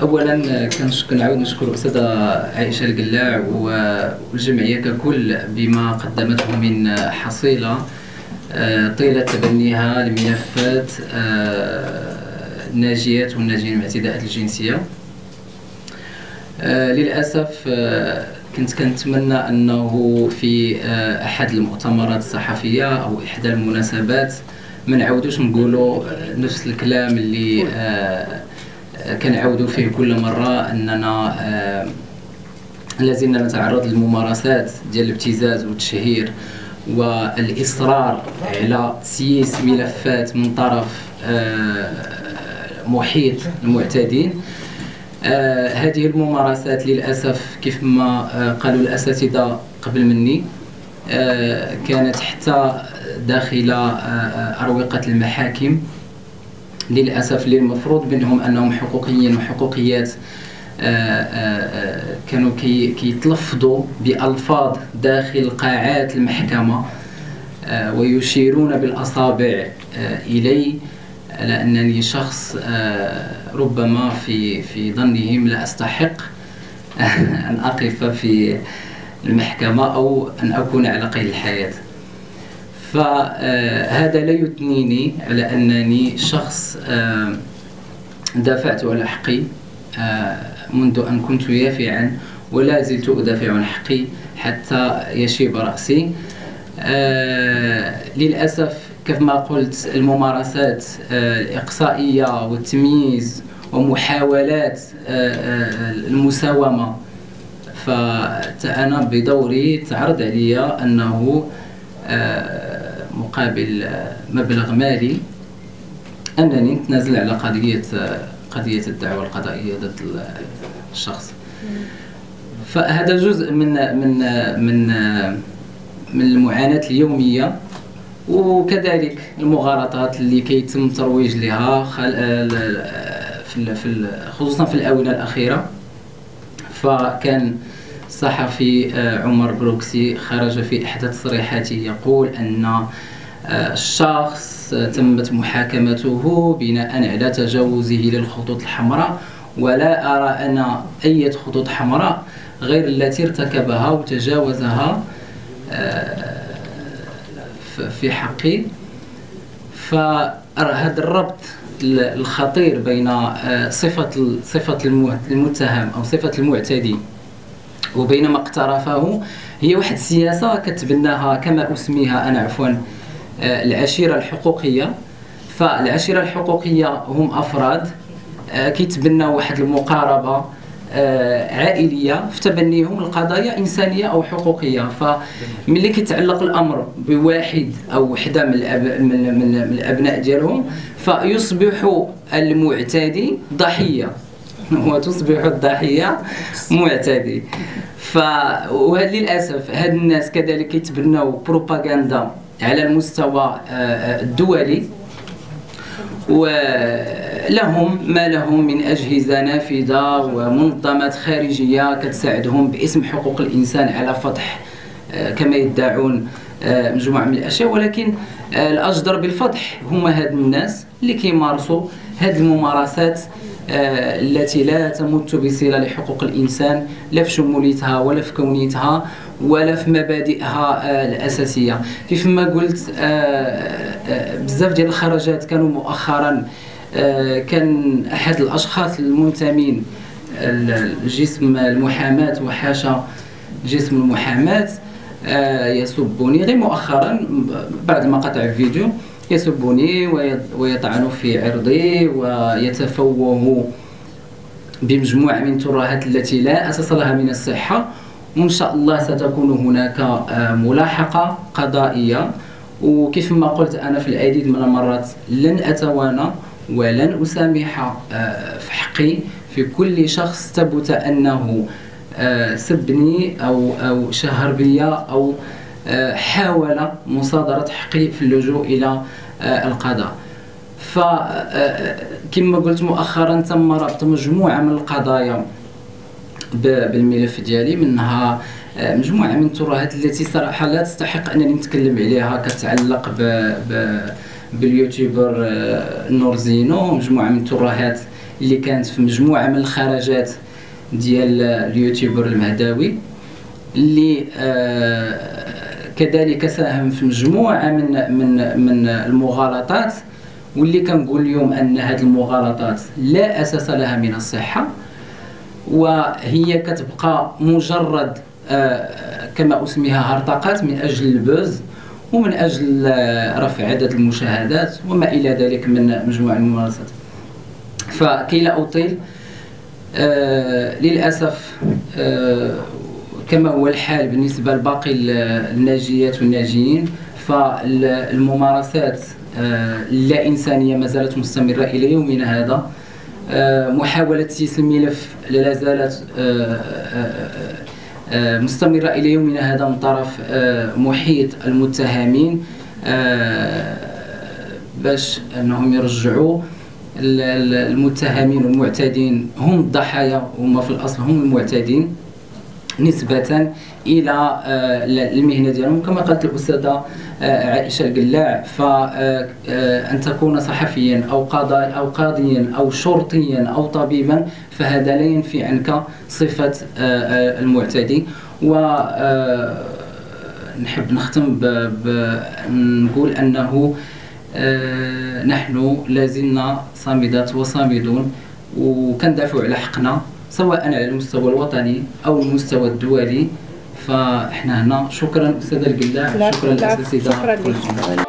اولا كنعاود نشكر الاستاذه عائشة القلاع والجمعية ككل بما قدمته من حصيلة آه، طيلة تبنيها لملفات الناجيات آه، والناجين من الاعتداءات الجنسية. آه، للأسف كنت كنتمنى أنه في أحد المؤتمرات الصحفية أو إحدى المناسبات ما نعاودوش نقولوا نفس الكلام اللي كنعاودوا فيه كل مرة أننا آه، لازلنا نتعرض للممارسات ديال الابتزاز والتشهير والإصرار على تسييس ملفات من طرف آه، محيط المعتدين. آه هذه الممارسات للأسف كيف ما آه قالوا الأساتذة قبل مني آه كانت حتى داخل آه أروقة المحاكم. للأسف اللي المفروض منهم أنهم حقوقيين وحقوقيات آه، آه، آه، كانوا كيتلفظوا بألفاظ داخل قاعات المحكمة ويشيرون بالأصابع إلي على انني شخص ربما في في ظنهم لا أستحق أن أقف في المحكمة أو أن أكون على قيد الحياة. فهذا لا يثنيني على أنني شخص دافعت على حقي منذ أن كنت يافعا ولا زلت أدافع عن حقي حتى يشيب رأسي. للأسف كما قلت الممارسات الإقصائية والتمييز ومحاولات المساومة. فأنا بدوري تعرض علي أنه مقابل مبلغ مالي أنني نتنازل على قضية قضية الدعوة القضائية ضد الشخص. فهذا جزء من من من من المعاناة اليومية وكذلك المغالطات اللي كيتم الترويج لها في خصوصا في الآونة الأخيرة. فكان الصحفي آه، عمر بروكسي خرج في إحدى تصريحاته يقول أن آه، الشخص تمت محاكمته بناء على تجاوزه للخطوط الحمراء ولا أرى أن أي خطوط حمراء غير التي ارتكبها وتجاوزها آه، في حقي. فهذا الربط الخطير بين صفة صفة المتهم أو صفة المعتدي وبين ما اقترفه هي واحد السياسة كتبناها كما أسميها أنا عفوا آه، العشيرة الحقوقية. فالعشيرة الحقوقية هم أفراد آه، كيتبناو واحد المقاربة آه، عائلية في تبنيهم القضايا إنسانية أو حقوقية. فملي كيتعلق الأمر بواحد أو وحدة من, الأب... من, من الأبناء ديالهم فيصبح المعتدي ضحية. وتصبح الضحية معتدي. ف وللاسف هاد الناس كذلك يتبناو بروباغندا على المستوى آه، آه، الدولي. ولهم ما لهم من أجهزة نافذة ومنظمات خارجية كتساعدهم باسم حقوق الإنسان على فتح آه، كما يدعون مجموعة من الأشياء. ولكن الأجدر بالفضح هما هاد الناس اللي كيمارسوا هاد الممارسات التي لا تمت بصلة لحقوق الإنسان لا في شموليتها ولا في كونيتها ولا في مبادئها آه، الأساسية. كيف ما قلت آه، بزاف ديال الخرجات كانوا مؤخرا كان أحد الأشخاص المنتمين الجسم المحاماة وحاشا جسم المحاماة يسبني غير مؤخرا بعد ما قطع الفيديو يسبني ويطعن في عرضي ويتفوه بمجموعة من الترهات التي لا أساس لها من الصحة. وإن شاء الله ستكون هناك آه، ملاحقة قضائية. وكيف ما قلت أنا في العديد من المرات لن أتوانى ولن أسامح آه، في حقي في كل شخص ثبت أنه آه، سبني أو أو شهر بي أو حاول مصادرة حقي في اللجوء إلى آه، القضاء. فكما آه، قلت مؤخرا تم ربط مجموعة من القضايا بالملف ديالي منها آه، مجموعة من الترهات التي صراحة لا تستحق أنني نتكلم عليها كتعلق ب باليوتيوبر آه، نور زينو. مجموعة من الترهات اللي كانت في مجموعة من الخرجات ديال اليوتيوبر المهداوي اللي آه، كذلك ساهم في مجموعة من من من المغالطات. واللي كنقول اليوم أن هذه المغالطات لا أساس لها من الصحة وهي كتبقى مجرد آه، كما أسميها هرطقات من أجل البوز ومن أجل آه، رفع عدد المشاهدات وما إلى ذلك من مجموعة الممارسات فكي لا أطيل آه للأسف كما هو الحال بالنسبة لباقي الناجيات والناجيين فالممارسات اللا آه، إنسانية ما زالت مستمرة إلى يومنا هذا. آه، محاولة تسييس الملف لا زالت آه، مستمرة إلى يومنا هذا من طرف محيط المتهمين باش أنهم يرجعوا المتهمين والمعتدين هم الضحايا وهم في الأصل هم المعتدين نسبة إلى آه، المهنة ديالهم. كما قالت الأستاذة آه، عائشة القلاع فأن آه، تكون صحفيا أو قاضي أو قاضيا أو شرطيا أو طبيبا فهذا لا ينفي عنك صفة المعتدي. و نحب نختم بنقول أنه نحن لازلنا صامدات وصامدون وكندافعوا على حقنا. سواء على المستوى الوطني أو المستوى الدولي فإحنا هنا. شكرا أستاذ القلاع شكرا شكرا, شكرا, شكرا